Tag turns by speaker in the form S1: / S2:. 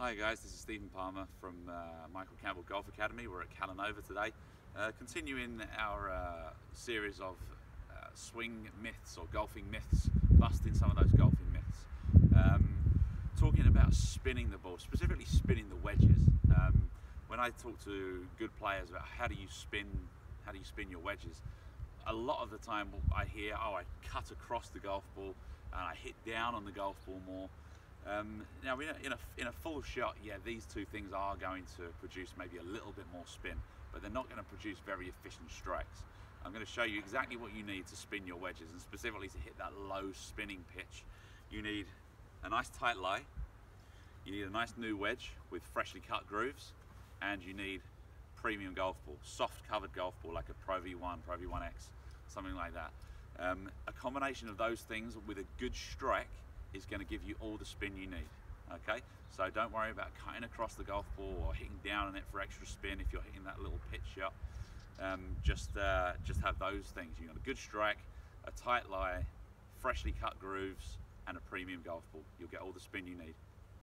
S1: Hi guys, this is Stephen Palmer from uh, Michael Campbell Golf Academy. We're at Calanova today, uh, continuing our uh, series of uh, swing myths or golfing myths, busting some of those golfing myths. Um, talking about spinning the ball, specifically spinning the wedges. Um, when I talk to good players about how do you spin, how do you spin your wedges, a lot of the time I hear, oh, I cut across the golf ball and I hit down on the golf ball more. Um, now in a, in, a, in a full shot, yeah, these two things are going to produce maybe a little bit more spin, but they're not going to produce very efficient strikes. I'm going to show you exactly what you need to spin your wedges and specifically to hit that low spinning pitch. You need a nice tight lie, you need a nice new wedge with freshly cut grooves, and you need premium golf ball, soft covered golf ball like a Pro V1, Pro V1X, something like that. Um, a combination of those things with a good strike is going to give you all the spin you need. Okay, so don't worry about cutting across the golf ball or hitting down on it for extra spin if you're hitting that little pitch shot. Um, just, uh, just have those things. You've got a good strike, a tight lie, freshly cut grooves, and a premium golf ball. You'll get all the spin you need.